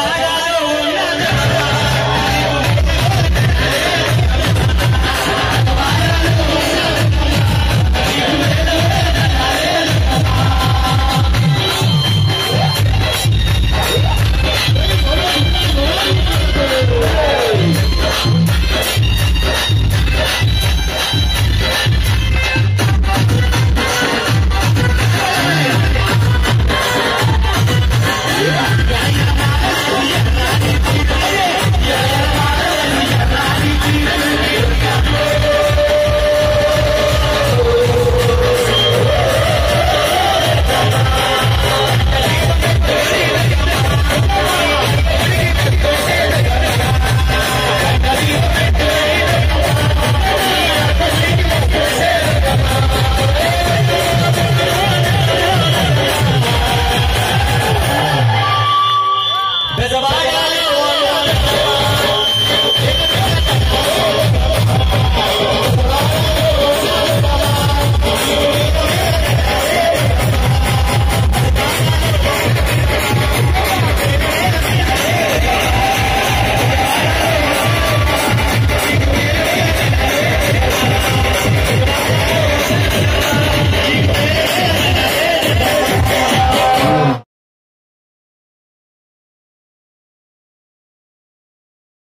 महाराज